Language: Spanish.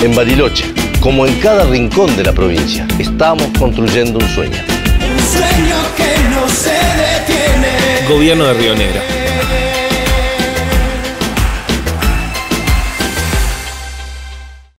En Bariloche, como en cada rincón de la provincia, estamos construyendo un sueño. Un sueño que no se detiene. Gobierno de Río Negro.